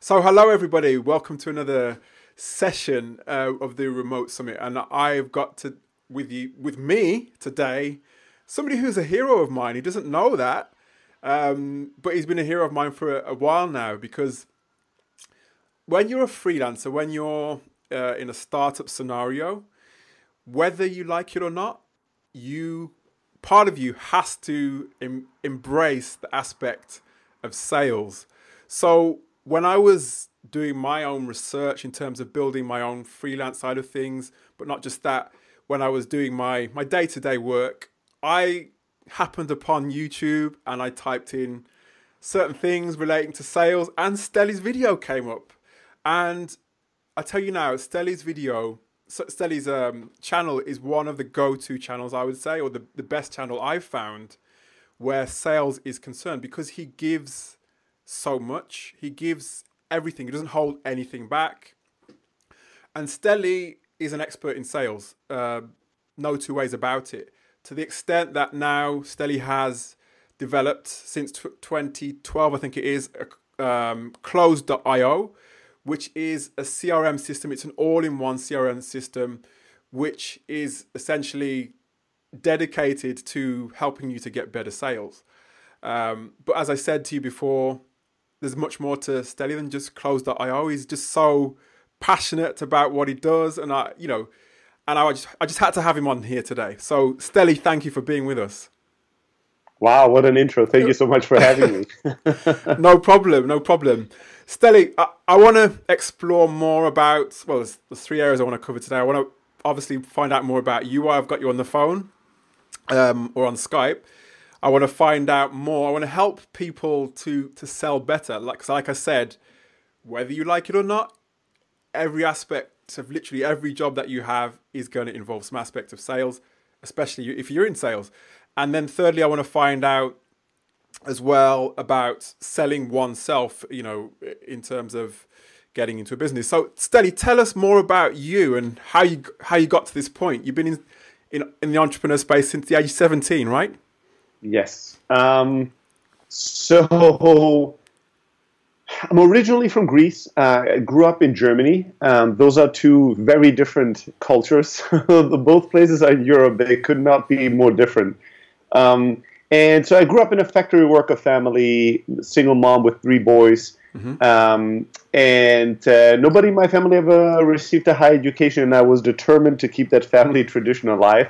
So, hello everybody. Welcome to another session uh, of the Remote Summit, and I've got to with you with me today somebody who's a hero of mine. He doesn't know that, um, but he's been a hero of mine for a, a, while now because when you're a freelancer, when you're uh, in a startup scenario, whether you like it or not, you part of you has to em- embrace the aspect of sales. So when I was doing my own research in terms of building my own freelance side of things, but not just that, when I was doing my my day to day work, I happened upon YouTube and I typed in certain things relating to sales, and Steli's video came up. And I tell you now, Steli's video, Steli's um, channel is one of the go to channels, I would say, or the, the best channel I've found where sales is concerned because he gives so much. He gives everything. He doesn't hold anything back. And Steli is an expert in sales. Uh, no two ways about it. To the extent that now Steli has developed since 2012, I think it is, um, Close.io, which is a CRM system. It's an all-in-one CRM system, which is essentially dedicated to helping you to get better sales. Um, but as I said to you before, there's much more to Steli than just close.io. He's just so passionate about what he does, and I, you know, and I just I just had to have him on here today. So Steli, thank you for being with us. Wow, what an intro! Thank you so much for having me. no problem, no problem. Steli, I, I want to explore more about well, there's, there's three areas I want to cover today. I want to obviously find out more about you. Why I've got you on the phone um, or on Skype. I want to find out more. I want to help people to to sell better. Like like I said, whether you like it or not, every aspect of literally every job that you have is going to involve some aspect of sales, especially if you're in sales. And then thirdly, I want to find out as well about selling oneself. You know, in terms of getting into a business. So, Steli, tell us more about you and how you how you got to this point. You've been in in, in the entrepreneur space since the age of seventeen, right? Yes. Um, so I'm originally from Greece. Uh, I grew up in Germany. Um, those are two very different cultures. Both places are in Europe. They could not be more different. Um, and so I grew up in a factory worker family, single mom with three boys. Mm-hmm. Um, and uh, nobody in my family ever received a high education, and I was determined to keep that family tradition alive.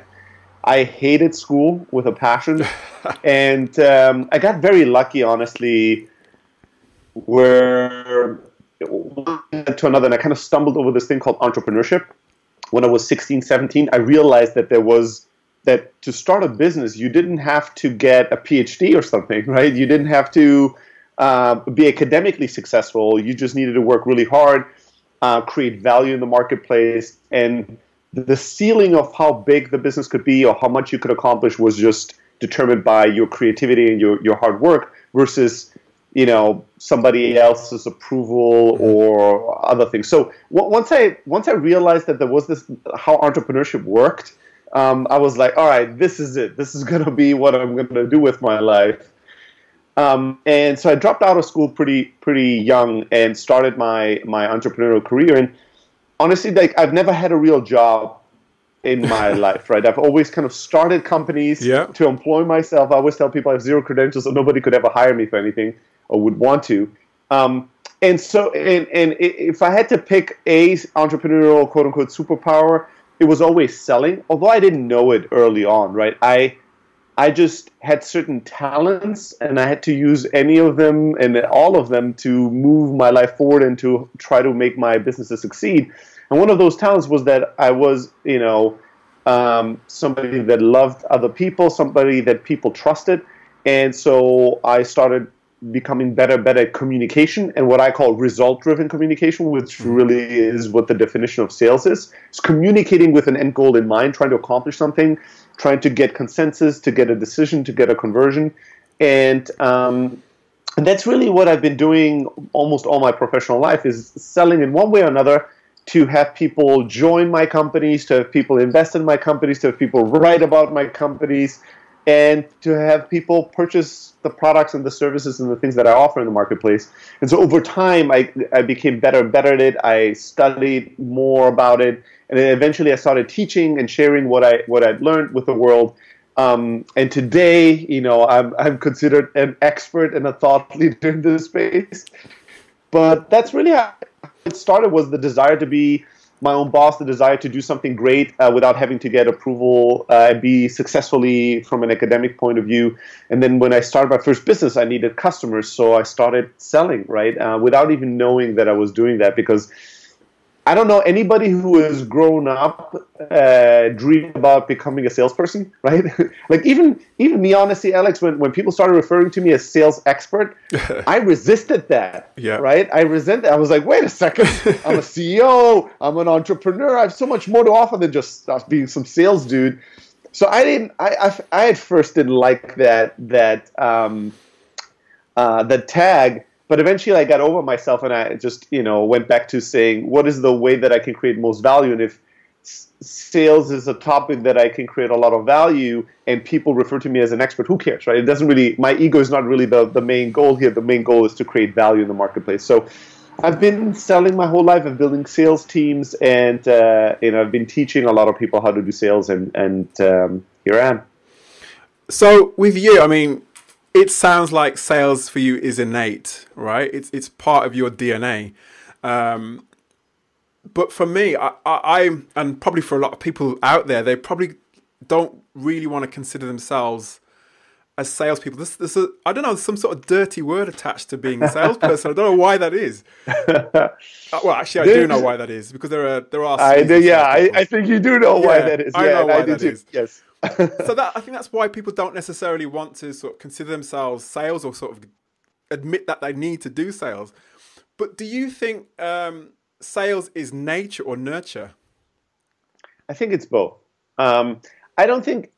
I hated school with a passion, and um, I got very lucky, honestly, where to another, and I kind of stumbled over this thing called entrepreneurship. When I was 16, 17, I realized that there was that to start a business, you didn't have to get a PhD or something, right? You didn't have to uh, be academically successful. You just needed to work really hard, uh, create value in the marketplace, and the ceiling of how big the business could be or how much you could accomplish was just determined by your creativity and your, your hard work versus you know somebody else's approval or other things. So once i once i realized that there was this how entrepreneurship worked um, i was like all right this is it. This is going to be what i'm going to do with my life. Um, and so i dropped out of school pretty pretty young and started my my entrepreneurial career. And honestly, like I've never had a real job in my life, right? I've always kind of started companies yeah. to employ myself. I always tell people I have zero credentials, so nobody could ever hire me for anything or would want to. Um, and so, and, and if I had to pick a entrepreneurial quote unquote superpower, it was always selling. Although I didn't know it early on, right? I I just had certain talents, and I had to use any of them and all of them to move my life forward and to try to make my businesses succeed. And one of those talents was that I was, you know, um, somebody that loved other people, somebody that people trusted, and so I started becoming better, better at communication and what I call result-driven communication, which mm-hmm. really is what the definition of sales is. It's communicating with an end goal in mind, trying to accomplish something trying to get consensus, to get a decision, to get a conversion. And, um, and that's really what I've been doing almost all my professional life is selling in one way or another to have people join my companies, to have people invest in my companies, to have people write about my companies. and to have people purchase the products and the services and the things that I offer in the marketplace. And so over time, I, I became better and better at it. I studied more about it, and then eventually I started teaching and sharing what I what I'd learned with the world. Um, and today, you know, I'm I'm considered an expert and a thought leader in this space. But that's really how it started. Was the desire to be my own boss, the desire to do something great uh, without having to get approval uh, and be successfully from an academic point of view. And then when I started my first business, I needed customers, so I started selling, right, uh, without even knowing that I was doing that because I don't know anybody who has grown up uh, dream about becoming a salesperson, right? like even even me, honestly, Alex, when, when people started referring to me as sales expert, I resisted that. Yeah. Right. I resent that. I was like, wait a second, I'm a CEO, I'm an entrepreneur. I have so much more to offer than just being some sales dude. So I didn't. I I, I at first didn't like that that um, uh, the tag but eventually I got over myself and I just, you know, went back to saying, what is the way that I can create most value? And if sales is a topic that I can create a lot of value and people refer to me as an expert, who cares, right? It doesn't really, my ego is not really the, the main goal here. The main goal is to create value in the marketplace. So I've been selling my whole life. I'm building sales teams and, uh, you know, I've been teaching a lot of people how to do sales and, and um, here I am. So with you, I mean, it sounds like sales for you is innate, right? It's it's part of your DNA. Um, but for me, I, I, I, and probably for a lot of people out there, they probably don't really want to consider themselves as salespeople. This, this, I don't know, some sort of dirty word attached to being a salesperson. I don't know why that is. uh, well, actually, I do know why that is because there are there are. I do, yeah, I, I, think you do know yeah, why that is. I yeah, know why I that too. Yes. So that I think that's why people don't necessarily want to sort of consider themselves sales or sort of admit that they need to do sales. But do you think um, sales is nature or nurture? I think it's both. Um, I don't think,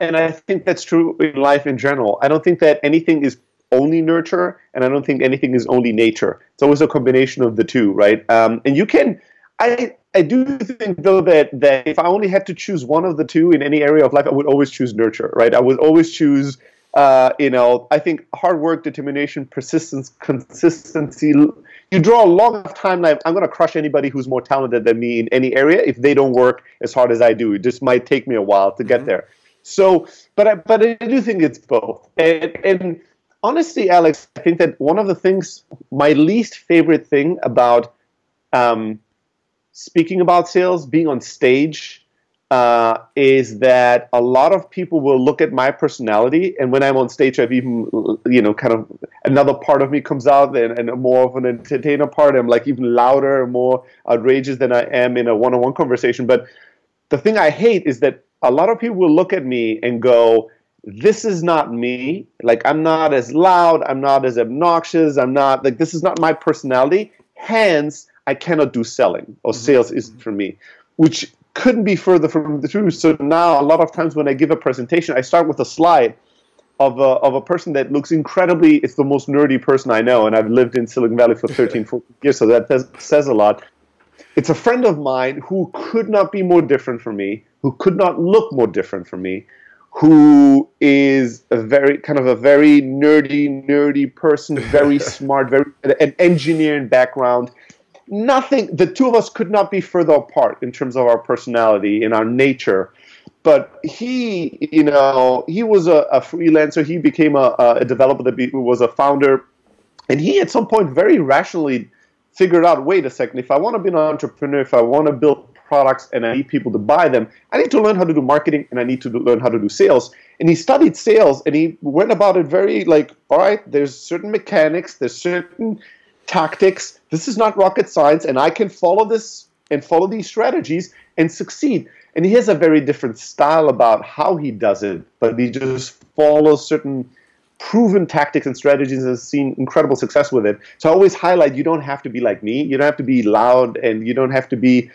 and I think that's true in life in general. I don't think that anything is only nurture, and I don't think anything is only nature. It's always a combination of the two, right? Um, and you can, I I do think though that that if I only had to choose one of the two in any area of life, I would always choose nurture, right? I would always choose, uh, you know, I think hard work, determination, persistence, consistency. You draw a long enough timeline. I'm going to crush anybody who's more talented than me in any area if they don't work as hard as I do. It just might take me a while to get mm-hmm. there. So, but I, but I do think it's both. And, and honestly, Alex, I think that one of the things, my least favorite thing about um, speaking about sales, being on stage, uh, is that a lot of people will look at my personality, and when I'm on stage, I've even, you know, kind of another part of me comes out, and, and more of an entertainer part. I'm like even louder, and more outrageous than I am in a one-on-one conversation. But the thing I hate is that a lot of people will look at me and go, this is not me. Like, I'm not as loud. I'm not as obnoxious. I'm not, like, this is not my personality. Hence, I cannot do selling or mm-hmm. sales isn't for me, which couldn't be further from the truth. So now a lot of times when I give a presentation, I start with a slide of a, of a person that looks incredibly, it's the most nerdy person I know, and I've lived in Silicon Valley for 13, 14 years, so that says a lot. It's a friend of mine who could not be more different from me, who could not look more different from me, who is a very kind of a very nerdy, nerdy person, very smart, very an engineering background, nothing the two of us could not be further apart in terms of our personality in our nature. But he you know he was a, a freelancer. He became a, a developer that was a founder. And he at some point very rationally figured out wait a second if i want to be an entrepreneur if i want to build products and i need people to buy them i need to learn how to do marketing and i need to learn how to do sales. And he studied sales and he went about it very like all right there's certain mechanics there's certain tactics. This is not rocket science, and I can follow this and follow these strategies and succeed. And he has a very different style about how he does it, but he just follows certain proven tactics and strategies and has seen incredible success with it. So I always highlight you don't have to be like me. You don't have to be loud and you don't have to be,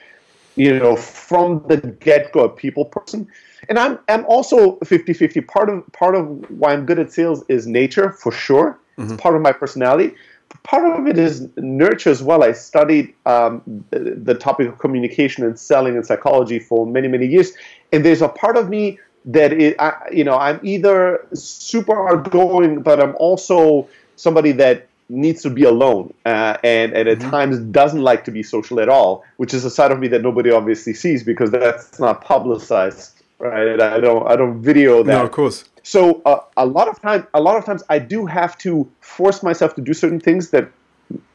you know, from the get-go a people person. And I'm I'm also 50-50. Part of part of why I'm good at sales is nature for sure. Mm-hmm. It's part of my personality part of it is nurture as well. I studied um, the, topic of communication and selling and psychology for many, many years. And there's a part of me that it, I, you know, I'm either super outgoing, but I'm also somebody that needs to be alone uh, and, and at mm-hmm. times doesn't like to be social at all, which is a side of me that nobody obviously sees because that's not publicized, right? I don't I don't video that. No, of course. So uh, a lot of time, a lot of times, I do have to force myself to do certain things that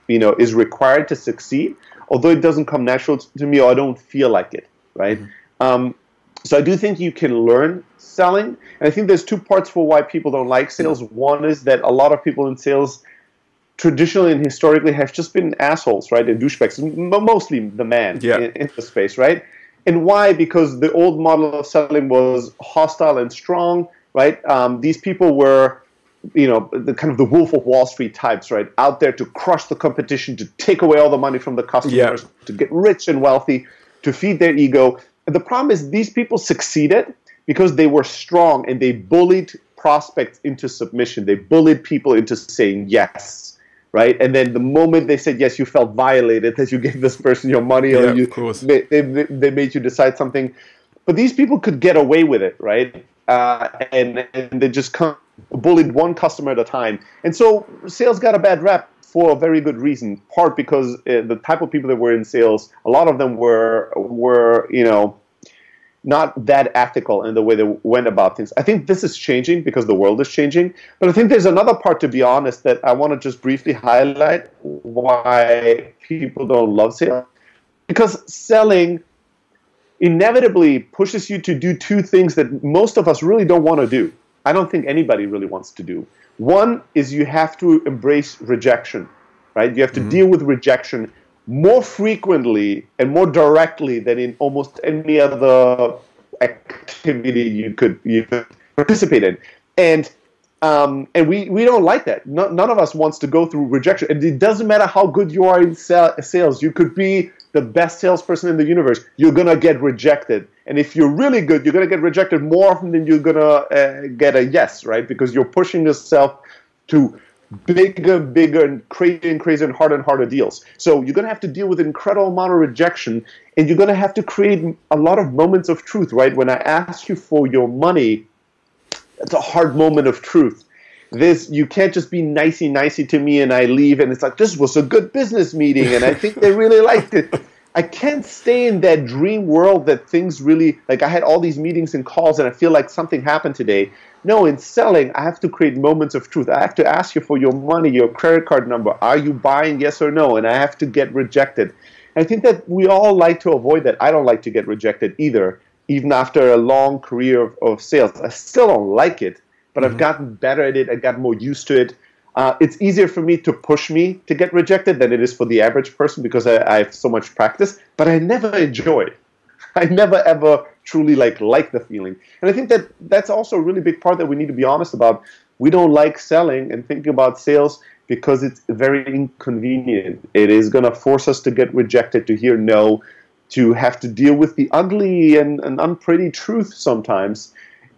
you know is required to succeed, although it doesn't come natural to me or I don't feel like it, right? Mm-hmm. Um, so I do think you can learn selling, and I think there's two parts for why people don't like sales. One is that a lot of people in sales traditionally and historically have just been assholes, right, and douchebags, mostly the man yeah. in, in the space, right? And why? Because the old model of selling was hostile and strong, right? Um, these people were you know the kind of the wolf of wall street types right out there to crush the competition to take away all the money from the customers to get rich and wealthy to feed their ego the problem is these people succeeded because they were strong and they bullied prospects into submission. They bullied people into saying yes, right? And then the moment they said yes, you felt violated as you gave this person your money or yeah, you, of course. They, they, they made you decide something. But these people could get away with it, right? Uh, and, and they just come, bullied one customer at a time. And so sales got a bad rep for a very good reason. Part because uh, the type of people that were in sales, a lot of them were were you know not that ethical in the way they went about things. I think this is changing because the world is changing. But I think there's another part, to be honest, that I want to just briefly highlight why people don't love sales. Because selling inevitably pushes you to do two things that most of us really don't want to do. I don't think anybody really wants to do. One is you have to embrace rejection, right? You have to mm-hmm. deal with rejection more frequently and more directly than in almost any other activity you could you could participate in. And um, and we, we don't like that. No, none of us wants to go through rejection. And it doesn't matter how good you are in sales. You could be the best salesperson in the universe. You're gonna get rejected. And if you're really good, you're gonna get rejected more often than you're gonna uh, get a yes, right? Because you're pushing yourself to bigger, bigger, and crazier and crazier and harder and harder deals. So you're going to have to deal with incredible amount of rejection, and you're going to have to create a lot of moments of truth, right? When I ask you for your money, it's a hard moment of truth. This you can't just be nicey nicey to me and I leave and it's like this was a good business meeting and I think they really liked it. I can't stay in that dream world that things really like I had all these meetings and calls and I feel like something happened today. No, in selling, I have to create moments of truth. I have to ask you for your money, your credit card number. Are you buying? Yes or no? And I have to get rejected. I think that we all like to avoid that. I don't like to get rejected either, even after a long career of, of sales. I still don't like it, but mm-hmm. I've gotten better at it. I got more used to it. Uh, it's easier for me to push me to get rejected than it is for the average person because I, I have so much practice. But I never enjoy. I never ever truly like like the feeling. And I think that that's also a really big part that we need to be honest about. We don't like selling and thinking about sales because it's very inconvenient. It is going to force us to get rejected, to hear no, to have to deal with the ugly and, and unpretty truth sometimes.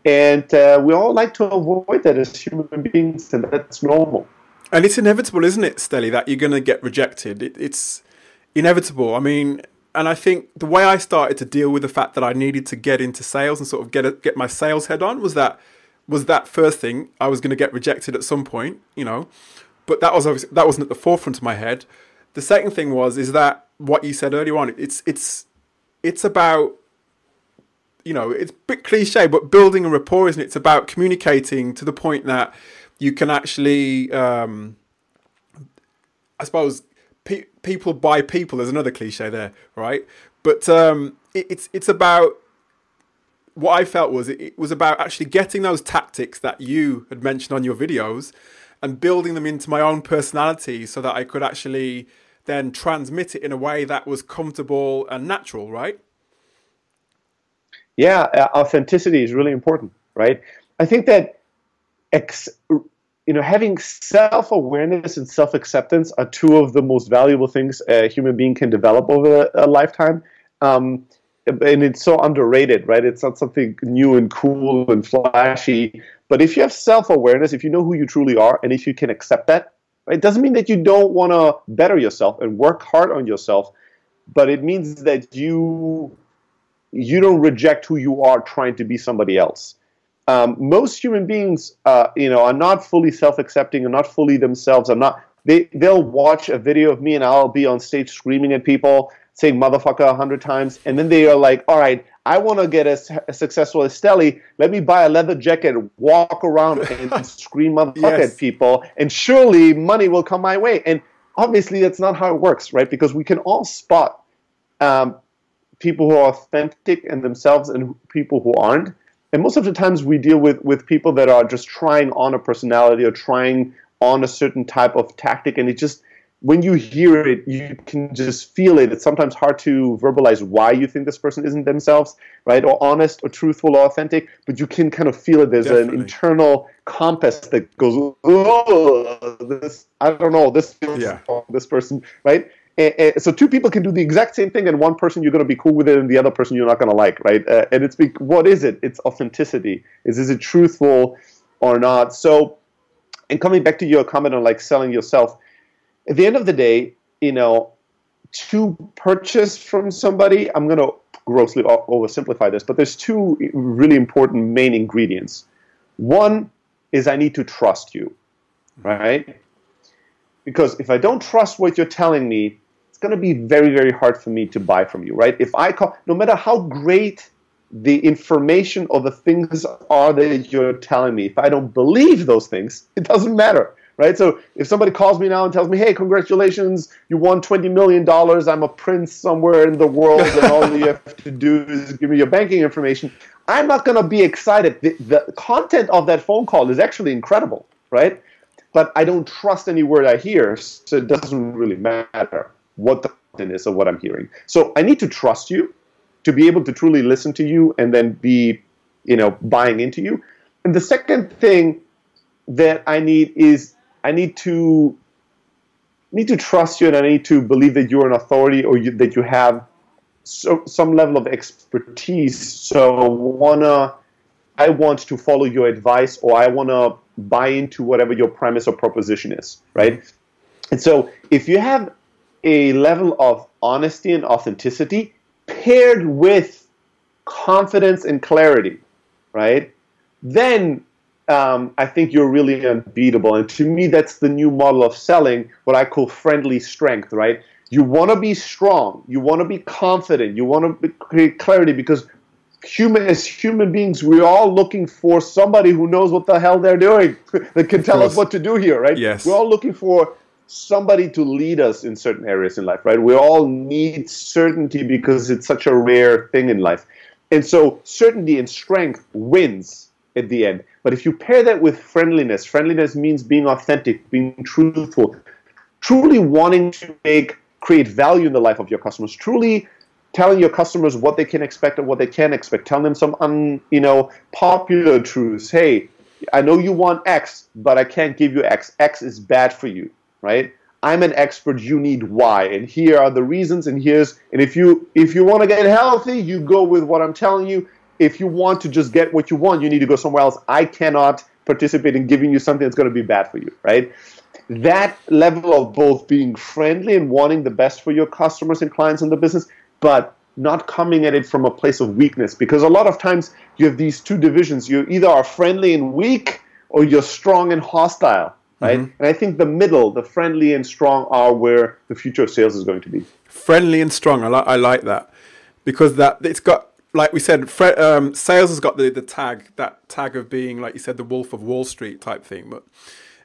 And uh, we all like to avoid that as human beings, and that's normal. And it's inevitable, isn't it, Steli, that you're going to get rejected? It, it's inevitable. I mean, and I think the way I started to deal with the fact that I needed to get into sales and sort of get a, get my sales head on was that was that first thing I was going to get rejected at some point, you know, but that was that wasn't at the forefront of my head. The second thing was is that what you said earlier on. It's it's it's about you know it's a bit cliche, but building a rapport, isn't it? It's about communicating to the point that you can actually, um, I suppose, pe- people by people. There's another cliche there, right? But um, it, it's it's about what I felt was it, it was about actually getting those tactics that you had mentioned on your videos and building them into my own personality so that I could actually then transmit it in a way that was comfortable and natural, right? Yeah, authenticity is really important, right? I think that ex- you know, having self awareness and self acceptance are two of the most valuable things a human being can develop over a, a lifetime. Um, and it's so underrated, right? It's not something new and cool and flashy. But if you have self awareness, if you know who you truly are, and if you can accept that, right, it doesn't mean that you don't want to better yourself and work hard on yourself, but it means that you you don't reject who you are trying to be somebody else um, most human beings, uh, you know, are not fully self-accepting, are not fully themselves. Are not. They they'll watch a video of me and I'll be on stage screaming at people, saying "motherfucker" a hundred times, and then they are like, "All right, I want to get as, successful as Steli. Let me buy a leather jacket, walk around and scream motherfucker yes. at people, and surely money will come my way." And obviously, that's not how it works, right? Because we can all spot um, people who are authentic and themselves and people who aren't. And most of the times we deal with with people that are just trying on a personality or trying on a certain type of tactic. And it just when you hear it you can just feel it. It's sometimes hard to verbalize why you think this person isn't themselves right? Or honest or truthful or authentic but you can kind of feel it. There's Definitely. an internal compass that goes oh this i don't know this yeah. this person right so two people can do the exact same thing, and one person you're going to be cool with it, and the other person you're not going to like, right? Uh, and it's what is it? It's authenticity. Is is it truthful or not? So, and coming back to your comment on like selling yourself, at the end of the day, you know, to purchase from somebody, I'm going to grossly oversimplify this, but there's two really important main ingredients. One is I need to trust you, right? Because if I don't trust what you're telling me, going to be very, very hard for me to buy from you, right? If I call, no matter how great the information or the things are that you're telling me, if I don't believe those things, it doesn't matter, right? So if somebody calls me now and tells me, hey, congratulations, you won $20 million, I'm a prince somewhere in the world, and all you have to do is give me your banking information, I'm not going to be excited. The, the content of that phone call is actually incredible, right? But I don't trust any word I hear, so it doesn't really matter what the content is of what I'm hearing. So I need to trust you to be able to truly listen to you and then be, you know, buying into you. And the second thing that I need is I need to need to trust you and I need to believe that you're an authority or you, that you have so, some level of expertise. So wanna I want to follow your advice or I want to buy into whatever your premise or proposition is, right? And so if you have a level of honesty and authenticity paired with confidence and clarity, right? Then um, I think you're really unbeatable. And to me, that's the new model of selling, what I call friendly strength, right? You want to be strong, you want to be confident, you want to create clarity because human as human beings, we're all looking for somebody who knows what the hell they're doing that can tell us what to do here, right? Yes. We're all looking for somebody to lead us in certain areas in life, right? We all need certainty because it's such a rare thing in life. And so certainty and strength wins at the end. But if you pair that with friendliness, friendliness means being authentic, being truthful, truly wanting to make create value in the life of your customers, truly telling your customers what they can expect and what they can't expect, telling them some un, you know, popular truths. Hey, I know you want X, but I can't give you X. X is bad for you right? I'm an expert, you need why, and here are the reasons, and here's and if you if you want to get healthy, you go with what I'm telling you. If you want to just get what you want, you need to go somewhere else. I cannot participate in giving you something that's going to be bad for you, right? That level of both being friendly and wanting the best for your customers and clients in the business, but not coming at it from a place of weakness. Because a lot of times you have these two divisions. You either are friendly and weak, or you're strong and hostile right? Mm-hmm. And I think the middle, the friendly and strong, are where the future of sales is going to be. Friendly and strong, I like I like that because that it's got like we said, fre- um, sales has got the the tag that tag of being like you said the Wolf of Wall Street type thing, but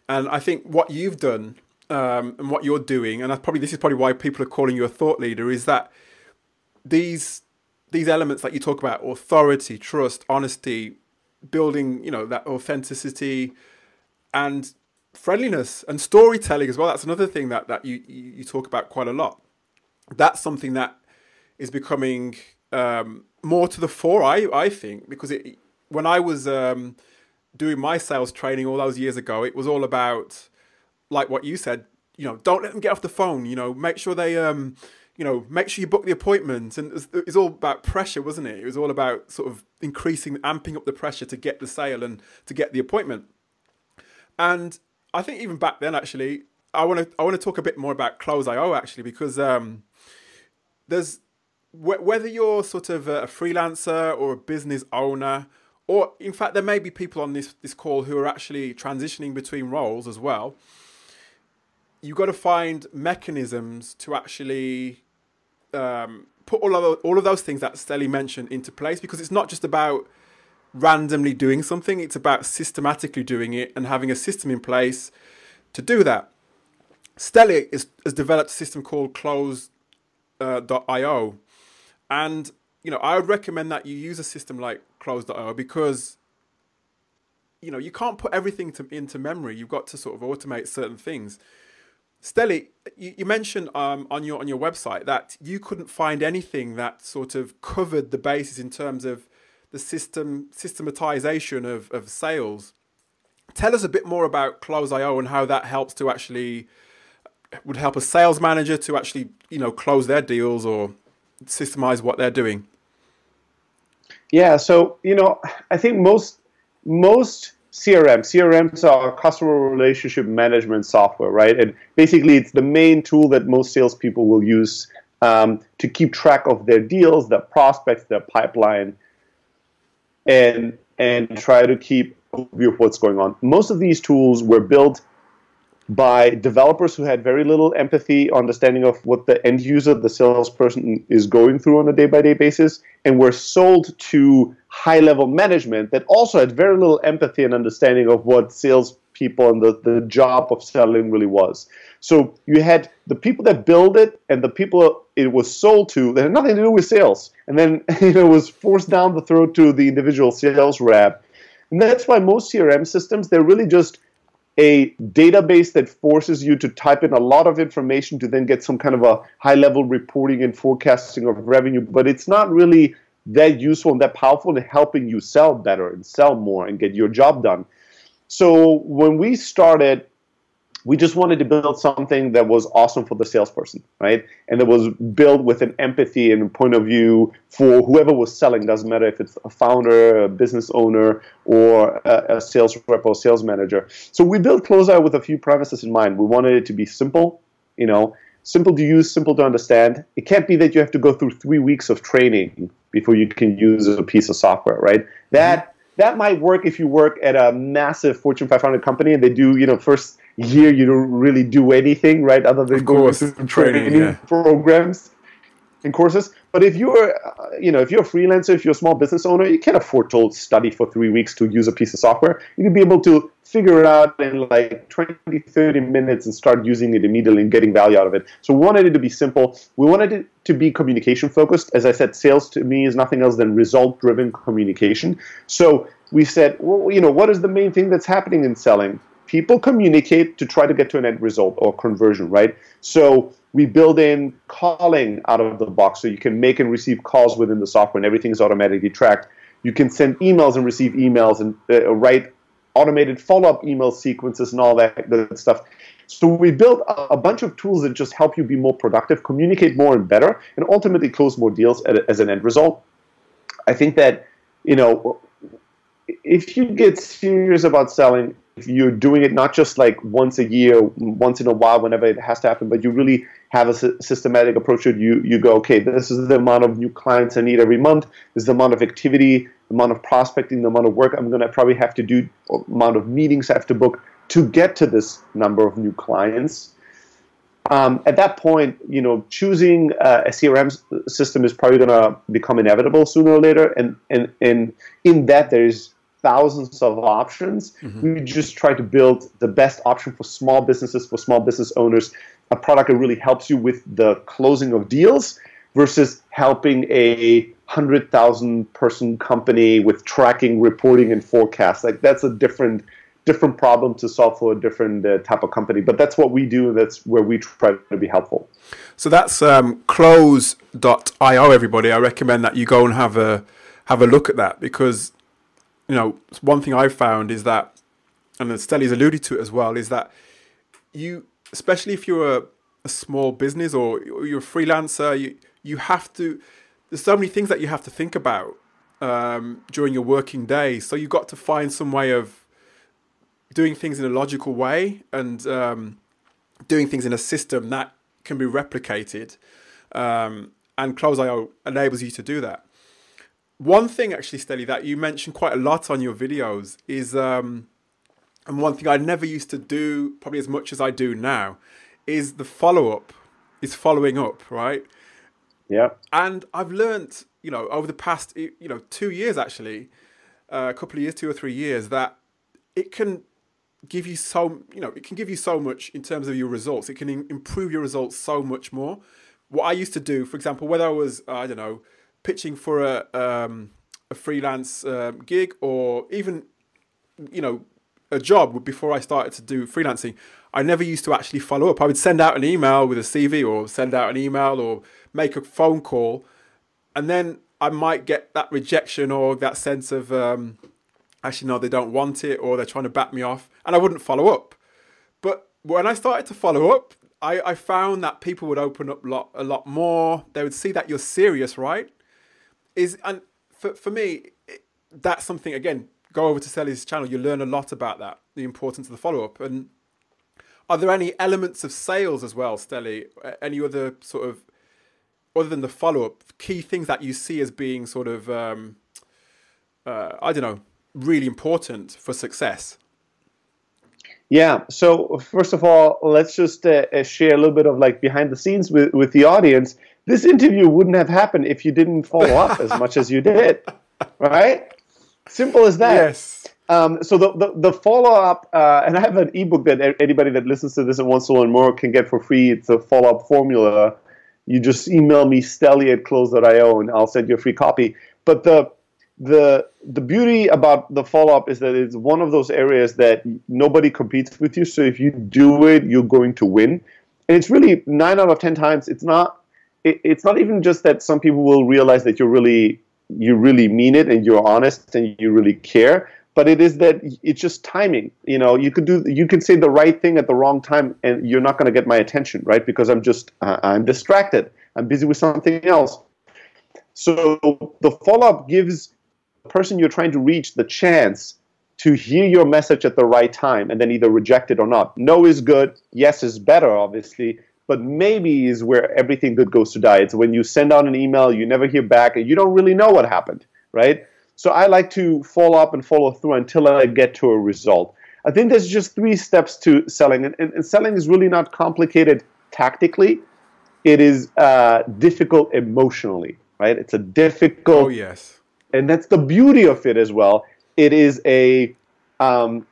and I think what you've done um, and what you're doing, and probably this is probably why people are calling you a thought leader, is that these these elements that you talk about authority, trust, honesty, building, you know, that authenticity, and friendliness and storytelling as well. That's another thing that that you you talk about quite a lot. That's something that is becoming um, more to the fore. I I think because it when I was um, doing my sales training all those years ago, it was all about like what you said. You know, don't let them get off the phone. You know, make sure they um, you know, make sure you book the appointment. And it's all about pressure, wasn't it? It was all about sort of increasing, amping up the pressure to get the sale and to get the appointment. And I think even back then, actually, I want to I want to talk a bit more about Close.io actually because um, there's wh- whether you're sort of a freelancer or a business owner or in fact, there may be people on this this call who are actually transitioning between roles as well. You've got to find mechanisms to actually um, put all of all of those things that Steli mentioned into place because it's not just about randomly doing something; it's about systematically doing it and having a system in place to do that. Steli is, has developed a system called Close.io, uh, and you know I would recommend that you use a system like Close.io because you know you can't put everything to, into memory. You've got to sort of automate certain things. Steli, you, you mentioned um, on your on your website that you couldn't find anything that sort of covered the basis in terms of the system systematization of, of sales. Tell us a bit more about Close.io and how that helps to actually would help a sales manager to actually you know close their deals or systemize what they're doing. Yeah, so you know, I think most most CRM. CRMs are customer relationship management software, right? And basically, it's the main tool that most salespeople will use um, to keep track of their deals, their prospects, their pipeline, and and try to keep view of what's going on. Most of these tools were built by developers who had very little empathy, understanding of what the end user, the salesperson, is going through on a day by day basis, and were sold to high level management that also had very little empathy and understanding of what salespeople and the, the job of selling really was. So you had the people that build it and the people it was sold to that had nothing to do with sales, and then you know, it was forced down the throat to the individual sales rep. And that's why most CRM systems, they're really just a database that forces you to type in a lot of information to then get some kind of a high level reporting and forecasting of revenue, but it's not really that useful and that powerful in helping you sell better and sell more and get your job done. So when we started we just wanted to build something that was awesome for the salesperson, right? And that was built with an empathy and point of view for whoever was selling. Doesn't matter if it's a founder, a business owner, or a, a sales rep or sales manager. So we built Close.io with a few premises in mind. We wanted it to be simple, you know, simple to use, simple to understand. It can't be that you have to go through three weeks of training before you can use a piece of software, right? That that might work if you work at a massive Fortune 500 company and they do, you know, first year you don't really do anything, right, other than going through training, training yeah. programs and courses. But if you're, uh, you know, if you're a freelancer, if you're a small business owner, you can't afford to study for three weeks to use a piece of software. You can be able to figure it out in like 20, 30 minutes and start using it immediately and getting value out of it. So we wanted it to be simple. We wanted it to be communication focused. As I said, sales to me is nothing else than result driven communication. So we said, well, you know, what is the main thing that's happening in selling? People communicate to try to get to an end result or conversion, right? So we build in calling out of the box so you can make and receive calls within the software and everything is automatically tracked. You can send emails and receive emails and uh, write automated follow up email sequences and all that good stuff. So we built a, bunch of tools that just help you be more productive, communicate more and better, and ultimately close more deals as an end result. I think that, you know, if you get serious about selling, you're doing it not just like once a year, once in a while, whenever it has to happen, but you really have a systematic approach you, you go, okay, this is the amount of new clients I need every month, this is the amount of activity, the amount of prospecting, the amount of work I'm going to probably have to do, amount of meetings I have to book to get to this number of new clients. Um, at that point, you know, choosing uh, a CRM system is probably going to become inevitable sooner or later, and and and in that there's thousands of options. Mm-hmm. We just try to build the best option for small businesses, for small business owners, a product that really helps you with the closing of deals versus helping a 100,000 person company with tracking, reporting, and forecast. Like that's a different different problem to solve for a different uh, type of company. But that's what we do. That's where we try to be helpful. So that's um, close.io, everybody. I recommend that you go and have a have a look at that because you know, one thing I've found is that, and Steli's alluded to it as well, is that you, especially if you're a, a small business or you're a freelancer, you you have to. There's so many things that you have to think about um, during your working day. So you've got to find some way of doing things in a logical way and um, doing things in a system that can be replicated. Um, and Close.io enables you to do that. One thing actually, Steli, that you mentioned quite a lot on your videos is, um, and one thing I never used to do, probably as much as I do now, is the follow up, is following up, right? Yeah. And I've learned, you know, over the past, you know, two years actually, uh, a couple of years, two or three years, that it can give you so, you know, it can give you so much in terms of your results. It can improve your results so much more. What I used to do, for example, whether I was, uh, I don't know, pitching for a um, a freelance um, gig or even, you know, a job before I started to do freelancing, I never used to actually follow up. I would send out an email with a CV or send out an email or make a phone call, and then I might get that rejection or that sense of um, actually no, they don't want it or they're trying to back me off, and I wouldn't follow up. But when I started to follow up, I, I found that people would open up lot, a lot more. They would see that you're serious, right? Is and for for me, that's something again. Go over to Steli's channel. You learn a lot about that, the importance of the follow up. And are there any elements of sales as well, Steli? Any other sort of other than the follow up, key things that you see as being sort of, um, uh, I don't know, really important for success? Yeah. So first of all, let's just uh, uh, share a little bit of like behind the scenes with, with the audience. This interview wouldn't have happened if you didn't follow up as much as you did, right? Simple as that. Yes. Um, so the, the, the follow up, uh, and I have an ebook that anybody that listens to this and wants to learn more can get for free. It's a follow up formula you just email me steli at close.io and I'll send you a free copy. But the the the beauty about the follow up is that it's one of those areas that nobody competes with you. So if you do it, you're going to win. And it's really nine out of ten times. It's not. It, it's not even just that some people will realize that you really you really mean it and you're honest and you really care but it is that it's just timing you know? You could do you could say the right thing at the wrong time and you're not going to get my attention right? Because i'm just uh, i'm distracted. I'm busy with something else. So the follow-up gives the person you're trying to reach the chance to hear your message at the right time and then either reject it or not. No is good. Yes is better obviously but maybe is where everything good goes to die it's when you send out an email you never hear back and you don't really know what happened right so I like to follow up and follow through until I get to a result. I think there's just three steps to selling, and, and, and selling is really not complicated tactically. It is uh, difficult emotionally, right? It's a difficult. Oh yes. And that's the beauty of it as well. It is a, um,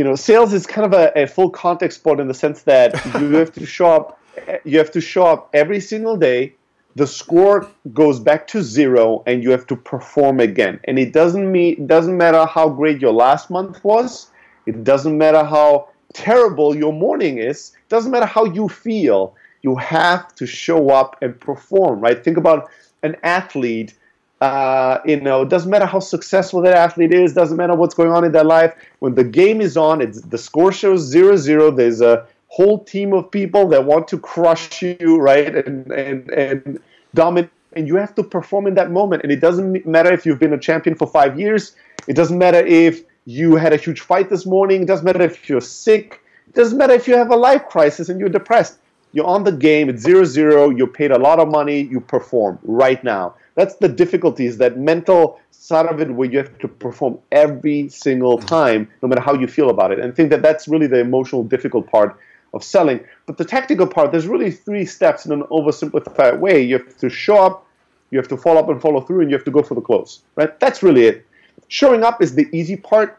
you know, sales is kind of a, a full context sport in the sense that you have to show up. You have to show up every single day the score goes back to zero and you have to perform again. And it doesn't mean doesn't matter how great your last month was. It doesn't matter how terrible your morning is. It doesn't matter how you feel. You have to show up and perform. Right? Think about an athlete. Uh, you know, it doesn't matter how successful that athlete is. Doesn't matter what's going on in their life. When the game is on, it's the score shows zero zero. There's a whole team of people that want to crush you, right, and and and dominate. And you have to perform in that moment. And it doesn't matter if you've been a champion for five years. It doesn't matter if you had a huge fight this morning. It doesn't matter if you're sick. It doesn't matter if you have a life crisis and you're depressed. You're on the game. It's zero zero. You paid a lot of money. You perform right now. That's the difficulties, that mental side of it where you have to perform every single time, no matter how you feel about it. And I think that that's really the emotional difficult part of selling. But the tactical part, there's really three steps in an oversimplified way. You have to show up, you have to follow up and follow through, and you have to go for the close. Right? That's really it. Showing up is the easy part,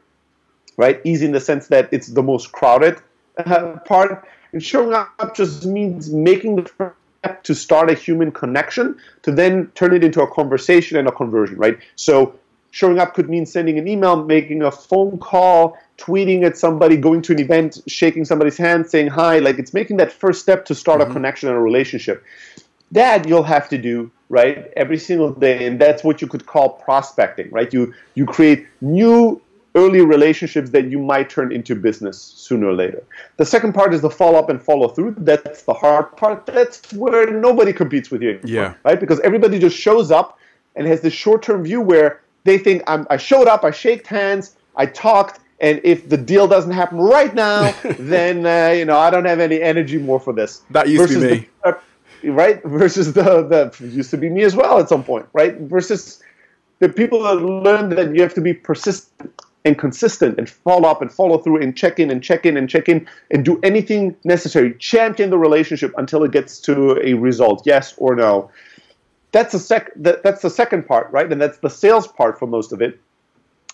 right? Easy in the sense that it's the most crowded uh, part. And showing up just means making the to start a human connection to then turn it into a conversation and a conversion, right? So showing up could mean sending an email, making a phone call, tweeting at somebody, going to an event, shaking somebody's hand, saying hi. Like it's making that first step to start mm-hmm. a connection and a relationship. That you'll have to do right every single day, and that's what you could call prospecting, right? You you create new early relationships that you might turn into business sooner or later. The second part is the follow up and follow through. That's the hard part. That's where nobody competes with you. Anymore, yeah. Right? Because everybody just shows up and has this short term view where they think I'm, I showed up, I shaked hands, I talked, and if the deal doesn't happen right now, then uh, you know I don't have any energy more for this. That used Versus to be me. The, right? Versus the the used to be me as well at some point, right? Versus the people that learn that you have to be persistent and consistent and follow up and follow through and check in and check in and check in and do anything necessary. Champion the relationship until it gets to a result, yes or no. That's the sec. That, that's the second part, right? And that's the sales part for most of it.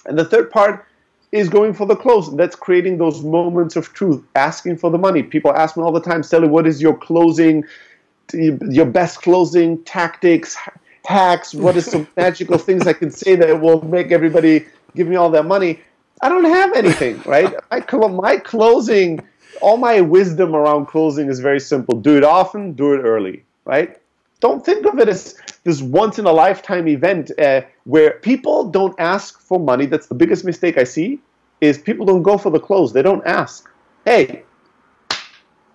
And the third part is going for the close. That's creating those moments of truth, asking for the money. People ask me all the time, Sally, what is your closing, your best closing tactics, hacks? What is some magical things I can say that will make everybody give me all that money? I don't have anything, right? My, my closing, all my wisdom around closing is very simple. Do it often, do it early, right? don't think of it as this once in a lifetime event uh, where people don't ask for money. That's the biggest mistake I see is people don't go for the close. They don't ask. Hey,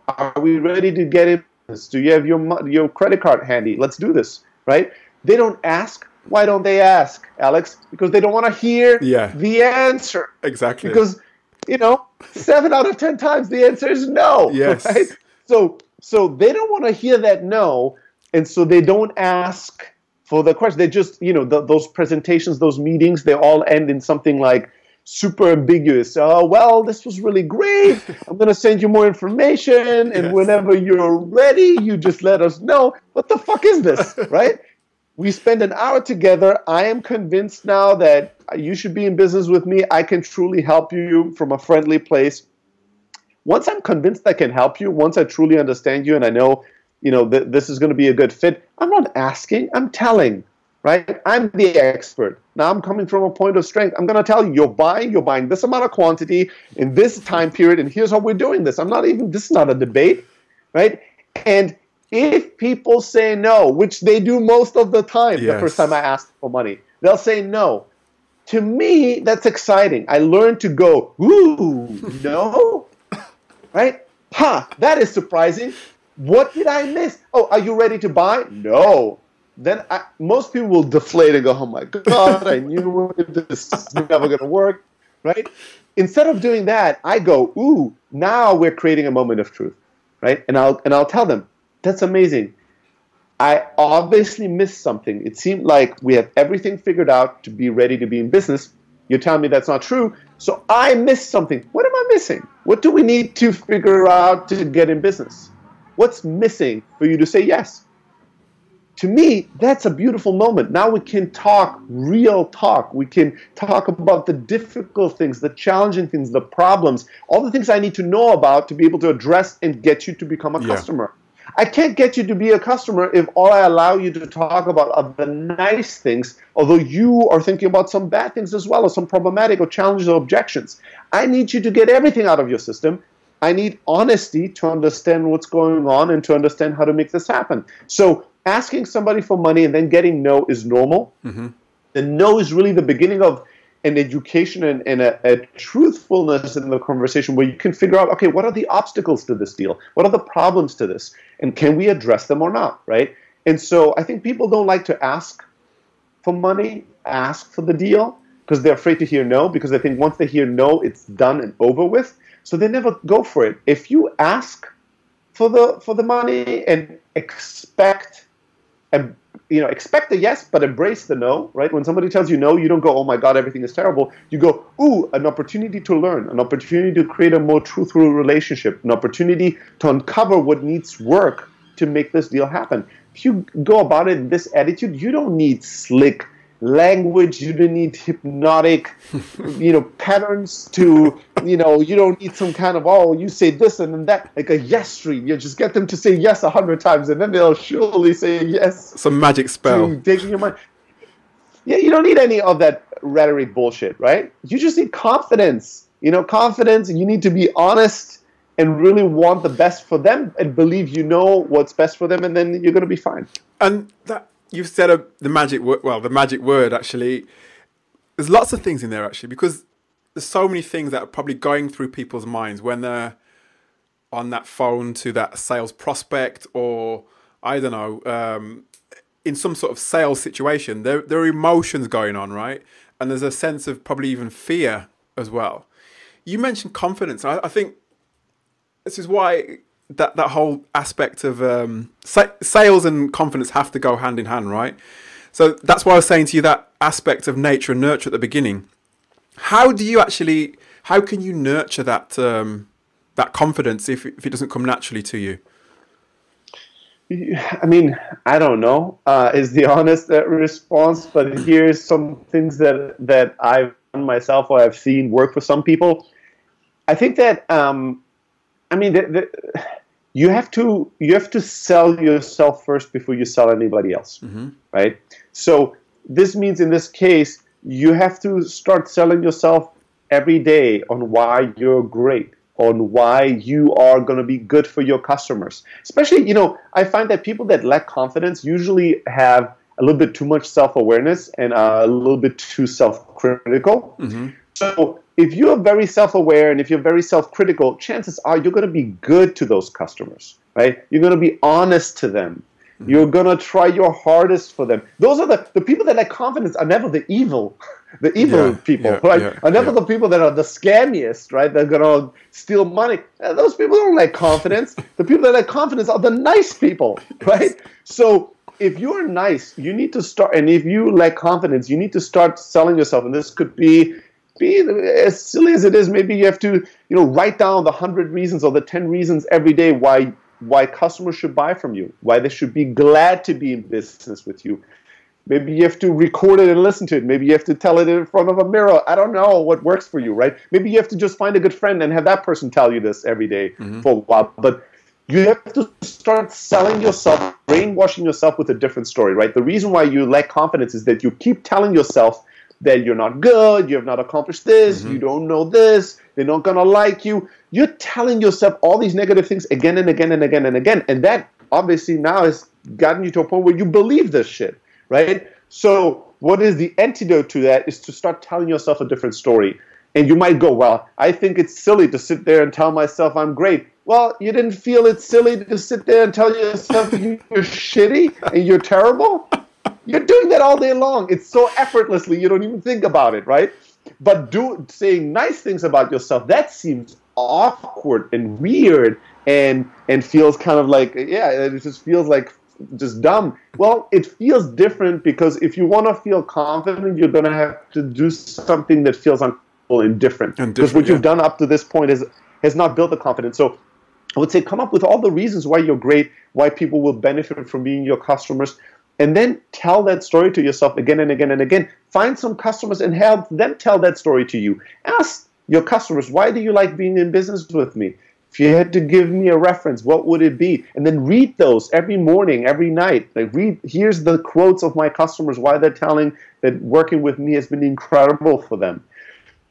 are we ready to get it? Do you have your your credit card handy? Let's do this, right? They don't ask. Why don't they ask, Alex? Because they don't want to hear yeah. the answer. Exactly. Because you know, seven out of ten times the answer is no. Yes. Right? So so they don't want to hear that no and so they don't ask for the question. They just, you know, the, those presentations, those meetings, they all end in something like super ambiguous. Oh, well, this was really great. I'm going to send you more information, and yes. whenever you're ready, you just let us know. What the fuck is this, right? We spend an hour together. I am convinced now that you should be in business with me. I can truly help you from a friendly place. Once I'm convinced I can help you, once I truly understand you and I know you know, th- this is going to be a good fit. I'm not asking, I'm telling, right? I'm the expert. Now I'm coming from a point of strength. I'm going to tell you, you're buying, you're buying this amount of quantity in this time period, and here's how we're doing this. I'm not even, this is not a debate, right? And if people say no, which they do most of the time, yes. the first time I ask for money, they'll say no. To me, that's exciting. I learned to go, ooh, no, right? Ha, huh, that is surprising. What did I miss? Oh, are you ready to buy? No. Then I, most people will deflate and go, "Oh my god, I knew this is never going to work." Right? Instead of doing that, I go, "Ooh, now we're creating a moment of truth." Right? And I'll and I'll tell them, "That's amazing. I obviously missed something. It seemed like we have everything figured out to be ready to be in business. You're telling me that's not true. So I missed something. What am I missing? What do we need to figure out to get in business? What's missing for you to say yes? To me, that's a beautiful moment. Now we can talk real talk. We can talk about the difficult things, the challenging things, the problems, all the things I need to know about to be able to address and get you to become a yeah. customer. I can't get you to be a customer if all I allow you to talk about are the nice things, although you are thinking about some bad things as well, or some problematic or challenges or objections. I need you to get everything out of your system I need honesty to understand what's going on and to understand how to make this happen. So asking somebody for money and then getting no is normal. Mm-hmm. The no is really the beginning of an education and, and a, a, truthfulness in the conversation where you can figure out, okay, what are the obstacles to this deal? What are the problems to this? And can we address them or not, right? And so I think people don't like to ask for money, ask for the deal, because they're afraid to hear no, because they think once they hear no, it's done and over with. So they never go for it. If you ask for the for the money and expect and you know expect a yes but embrace the no right? When somebody tells you no you don't go oh my god everything is terrible. You go ooh an opportunity to learn an opportunity to create a more truthful relationship an opportunity to uncover what needs work to make this deal happen. If you go about it in this attitude you don't need slick language you don't need hypnotic you know patterns to you know you don't need some kind of oh you say this and then that like a yes stream. You just get them to say yes a hundred times and then they'll surely say yes some magic spell. taking your mind. Yeah you don't need any of that rhetoric bullshit right? You just need confidence. You know confidence you need to be honest and really want the best for them and believe you know what's best for them and then you're going to be fine. And that you've said a, the magic word. Well, the magic word actually. There's lots of things in there actually because there's so many things that are probably going through people's minds when they're on that phone to that sales prospect or I don't know um, in some sort of sales situation. There there are emotions going on, right? And there's a sense of probably even fear as well. You mentioned confidence. I, I think this is why that that whole aspect of um, sa- sales and confidence have to go hand in hand, right? So that's why I was saying to you that aspect of nature and nurture at the beginning. How do you actually? How can you nurture that um, that confidence if if it doesn't come naturally to you? I mean, I don't know. Uh, is the honest uh, response, but here's some things that that I've done myself or I've seen work for some people. I think that um, I mean, the, the, you have to you have to sell yourself first before you sell anybody else, mm-hmm. right? So this means in this case, you have to start selling yourself every day on why you're great on why you are going to be good for your customers. Especially, you know, I find that people that lack confidence usually have a little bit too much self awareness and a little bit too self critical. Mm-hmm. So, if you're very self aware and if you're very self critical, chances are you're going to be good to those customers, right? You're going to be honest to them. Mm-hmm. You're going to try your hardest for them. Those are the, the people that lack confidence are never the evil. the evil yeah, people, yeah, right? Yeah, are never the people that are the scammiest, right? They're gonna steal money. Uh, those people don't like confidence. the people that like confidence are the nice people, right? So if you're nice, you need to start, and if you lack confidence, you need to start selling yourself. And this could be be as silly as it is. Maybe you have to, you know, write down the hundred reasons or the ten reasons every day why why customers should buy from you, why they should be glad to be in business with you. Maybe you have to record it and listen to it. Maybe you have to tell it in front of a mirror. I don't know what works for you, right? Maybe you have to just find a good friend and have that person tell you this every day mm-hmm. for a while. But you have to start selling yourself, brainwashing yourself with a different story, right? The reason why you lack confidence is that you keep telling yourself that you're not good, you have not accomplished this, mm-hmm. you don't know this, they're not gonna like you. You're telling yourself all these negative things again and again and again and again. And that obviously now has gotten you to a point where you believe this shit right? So what is the antidote to that is to start telling yourself a different story. And you might go, well, I think it's silly to sit there and tell myself I'm great. Well, you didn't feel it's silly to sit there and tell yourself you're shitty and you're terrible? You're doing that all day long. It's so effortlessly, you don't even think about it, right? But do saying nice things about yourself, that seems awkward and weird and and feels kind of like yeah, it just feels like just dumb. Well, it feels different because if you want to feel confident, you're going to have to do something that feels uncomfortable and different. And because what yeah. you've done up to this point is has not built the confidence. So I would say come up with all the reasons why you're great, why people will benefit from being your customers, and then tell that story to yourself again and again and again. Find some customers and help them tell that story to you. Ask your customers, why do you like being in business with me? If you had to give me a reference, what would it be? And then read those every morning, every night. Like read here's the quotes of my customers, why they're telling that working with me has been incredible for them.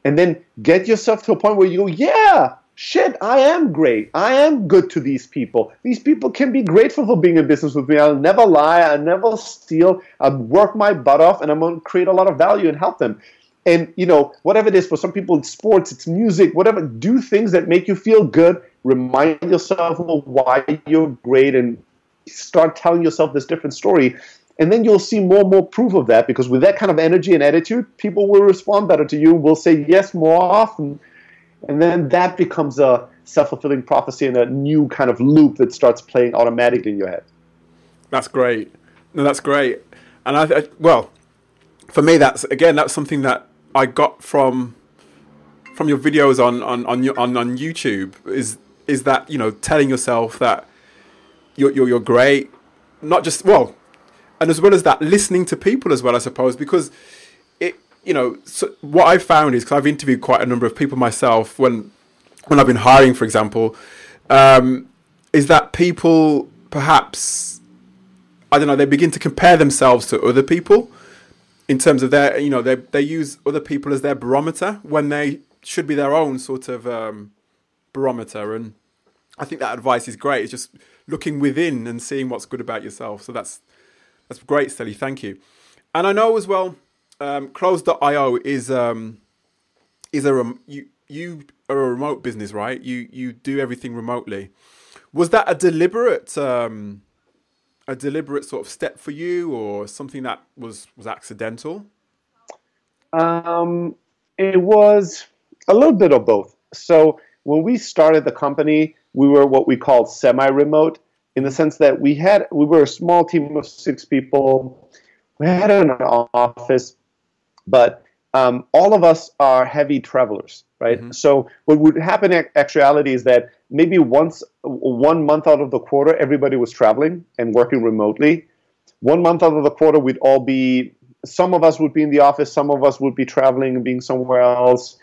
And then get yourself to a point where you go, yeah, shit, I am great. I am good to these people. These people can be grateful for being in business with me. I'll never lie. I'll never steal. I'll work my butt off and I'm going to create a lot of value and help them and you know whatever it is for some people it's sports it's music whatever do things that make you feel good remind yourself of why you're great and start telling yourself this different story and then you'll see more and more proof of that because with that kind of energy and attitude people will respond better to you will say yes more often and then that becomes a self-fulfilling prophecy and a new kind of loop that starts playing automatically in your head. That's great. No that's great. And i, I well for me that's again that's something that I got from from your videos on on on on, on YouTube is is that you know telling yourself that you're, you're you're great, not just well, and as well as that listening to people as well, I suppose, because it you know so what I've found is because I've interviewed quite a number of people myself when when I've been hiring, for example, um, is that people perhaps I don't know they begin to compare themselves to other people in terms of their, you know, they they use other people as their barometer when they should be their own sort of um, barometer. And I think that advice is great. It's just looking within and seeing what's good about yourself. So that's that's great, Steli. Thank you. And I know as well, um, Close.io is um, is a rem- you you are a remote business, right? You you do everything remotely. Was that a deliberate um, a deliberate sort of step for you, or something that was was accidental? Um, it was a little bit of both. So when we started the company, we were what we called semi-remote in the sense that we had we were a small team of six people. We had an office, but um, all of us are heavy travelers, right? Mm-hmm. So what would happen in actuality is that maybe once one month out of the quarter, everybody was traveling and working remotely. One month out of the quarter, we'd all be. Some of us would be in the office. Some of us would be traveling and being somewhere else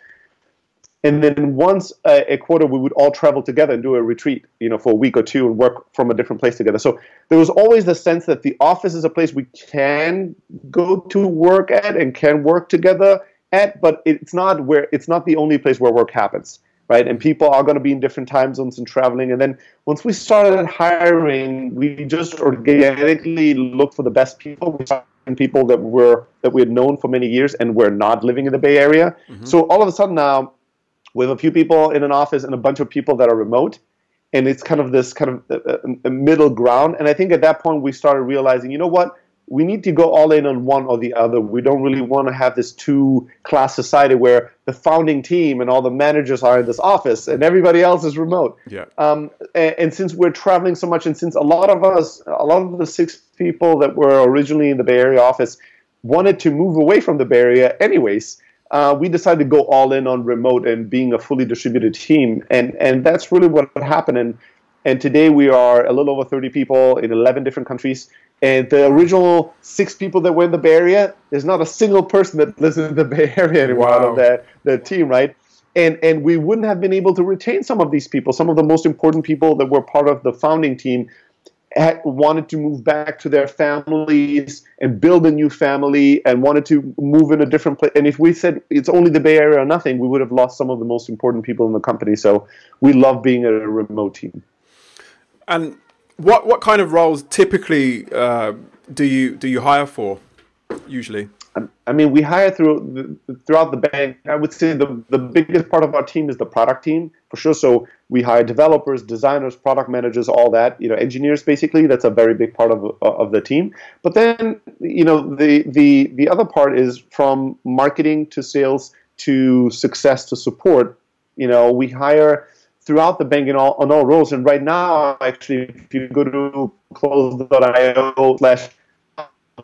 and then once a, a, quarter we would all travel together and do a retreat you know for a week or two and work from a different place together. So there was always the sense that the office is a place we can go to work at and can work together at but it's not where it's not the only place where work happens right? And people are going to be in different time zones and traveling. And then once we started hiring we just organically looked for the best people. We people that were that we had known for many years and were not living in the bay area. Mm-hmm. so all of a sudden now have a few people in an office and a bunch of people that are remote and it's kind of this kind of a, uh, uh, a middle ground. And i think at that point we started realizing you know what? We need to go all in on one or the other. We don't really want to have this two class society where the founding team and all the managers are in this office and everybody else is remote. Yeah. Um, and, and since we're traveling so much and since a lot of us a lot of the six people that were originally in the bay area office wanted to move away from the bay area anyways uh, we decided to go all in on remote and being a fully distributed team, and and that's really what happened. And and today we are a little over 30 people in 11 different countries. And the original six people that were in the Bay Area, there's not a single person that lives in the Bay Area anymore wow. out of that the team, right? And and we wouldn't have been able to retain some of these people, some of the most important people that were part of the founding team had wanted to move back to their families and build a new family and wanted to move in a different place. And if we said it's only the Bay Area or nothing, we would have lost some of the most important people in the company. So we love being a remote team. And what what kind of roles typically uh, do you do you hire for usually? I mean, we hire through throughout the bank. I would say the, the biggest part of our team is the product team for sure. So we hire developers, designers, product managers, all that. You know, engineers basically. That's a very big part of uh, of the team. But then, you know, the the the other part is from marketing to sales to success to support. You know, we hire throughout the bank in all, on all roles. And right now, actually, if you go to close.io slash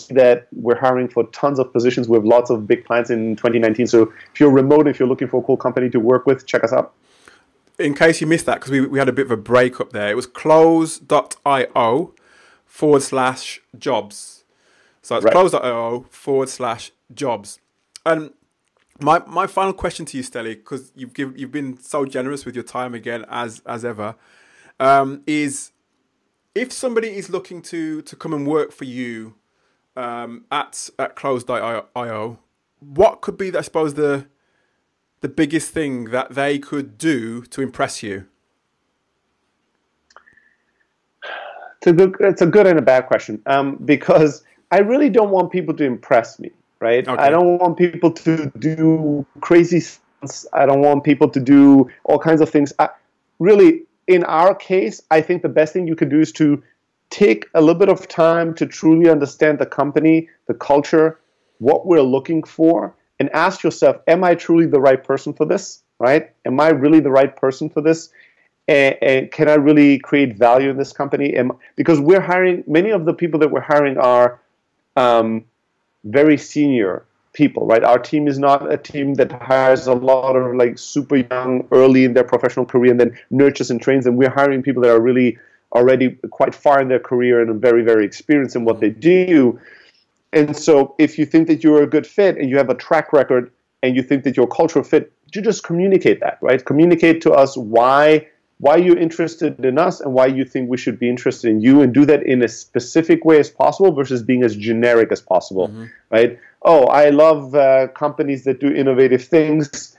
that we're hiring for tons of positions. We have lots of big plans in 2019. So if you're remote, if you're looking for a cool company to work with, check us out. In case you missed that, because we, we had a bit of a break up there, it was close.io forward slash jobs. So it's right. close.io forward slash jobs. And my my final question to you, Steli, because you've give, you've been so generous with your time again as as ever, um, is if somebody is looking to to come and work for you um, at at close.io, what could be, I suppose, the the biggest thing that they could do to impress you? It's a good, it's a good and a bad question um, because I really don't want people to impress me, right? Okay. I don't want people to do crazy stunts. I don't want people to do all kinds of things. I, really, in our case, I think the best thing you could do is to take a little bit of time to truly understand the company, the culture, what we're looking for, and ask yourself, am I truly the right person for this? Right? Am I really the right person for this? And, and can I really create value in this company? And because we're hiring, many of the people that we're hiring are um, very senior people, right? Our team is not a team that hires a lot of like super young, early in their professional career, and then nurtures and trains them. We're hiring people that are really already quite far in their career and are very, very experienced in what they do. And so if you think that you're a good fit and you have a track record and you think that you're a cultural fit, you just communicate that, right? Communicate to us why why you're interested in us and why you think we should be interested in you and do that in a specific way as possible versus being as generic as possible, mm-hmm. right? Oh, I love uh, companies that do innovative things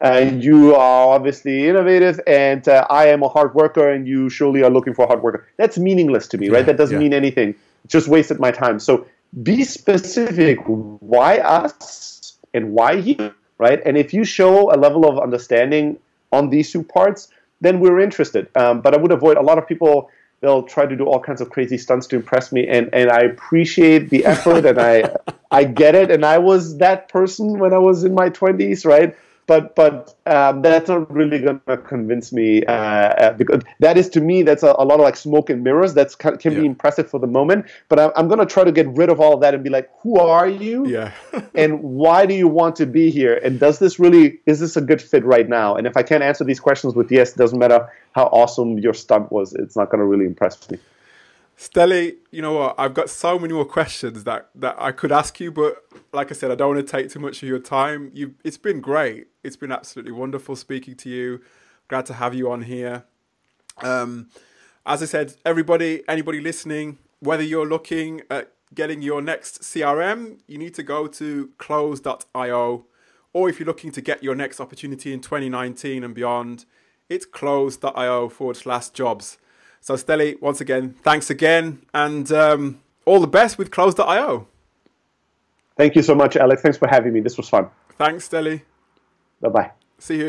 and you are obviously innovative and uh, i am a hard worker and you surely are looking for a hard worker that's meaningless to me right that doesn't yeah. mean anything just wasted my time so be specific why us and why you right? And if you show a level of understanding on these two parts then we're interested. Um, but i would avoid a lot of people they'll try to do all kinds of crazy stunts to impress me and, and i appreciate the effort and i i get it and i was that person when i was in my 20s right but but um, that's not really going to convince me uh, uh, because that is to me that's a, a, lot of like smoke and mirrors. That's can, can yeah. be impressive for the moment, but I, I'm, going to try to get rid of all of that and be like, who are you? Yeah. and why do you want to be here? And does this really is this a good fit right now? And if I can't answer these questions with yes, it doesn't matter how awesome your stunt was. It's not going to really impress me. Steli, you know what? I've got so many more questions that, that I could ask you, but like I said, I don't want to take too much of your time. You, it's been great. It's been absolutely wonderful speaking to you. Glad to have you on here. Um, as I said, everybody, anybody listening, whether you're looking at getting your next CRM, you need to go to close.io. Or if you're looking to get your next opportunity in 2019 and beyond, it's close.io forward slash jobs. So, Steli, once again, thanks again, and um, all the best with Close.io. Thank you so much, Alex. Thanks for having me. This was fun. Thanks, Steli. Bye bye. See you.